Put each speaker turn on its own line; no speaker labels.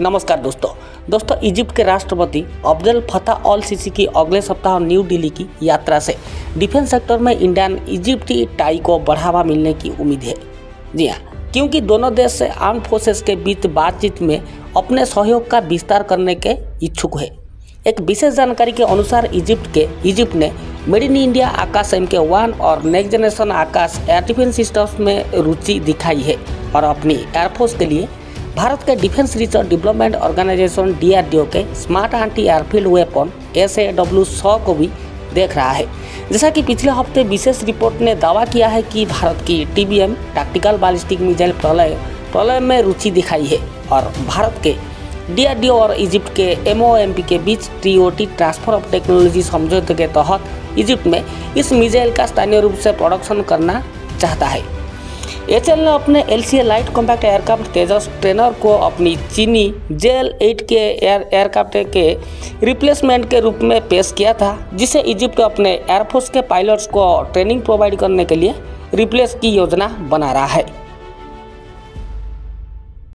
नमस्कार दोस्तों। दोस्तों, इजिप्ट के राष्ट्रपति अब्दुल फतह अल सीसी की अगले सप्ताह न्यू दिल्ली की यात्रा से। डिफेंस सेक्टर में इंडियन इजिप्टी टाई को बढ़ावा मिलने की उम्मीद है। जी हाँ क्योंकि दोनों देश से आर्म फोर्सेस के बीच बातचीत में अपने सहयोग का विस्तार करने के इच्छुक है। एक विशेष जानकारी के अनुसार इजिप्ट के इजिप्ट ने made in India Akash M K one और next generation Akash air defence systems में रुचि दिखाई है और अपनी एयरफोर्स के लिए भारत के defence research development organisation DRDO के smart anti airfield weapon S A W सौ को भी देख रहा है। जैसा कि पिछले हफ़्ते विशेष रिपोर्ट ने दावा किया है कि भारत की टीबीएम टैक्टिकल बैलिस्टिक मिसाइल प्रलय प्रलय में रुचि दिखाई है और भारत के डीआरडीओ और इजिप्ट के एमओएमपी के बीच टीओटी ट्रांसफ़र ऑफ़ टेक्नोलॉजी समझौते के तहत इजिप्ट में इस मिसाइल का स्थानीय रूप से प्रोडक्शन करना चाहता है। एचएल ने अपने L C light compact aircraft Tejas trainer को अपनी चीनी जेल एट के एयर एयरक्राफ्ट के रिप्लेसमेंट के रूप में पेश किया था, जिसे इजिप्ट अपने एयरफोर्स के पायलट्स को ट्रेनिंग प्रोवाइड करने के लिए रिप्लेस की योजना बना रहा है।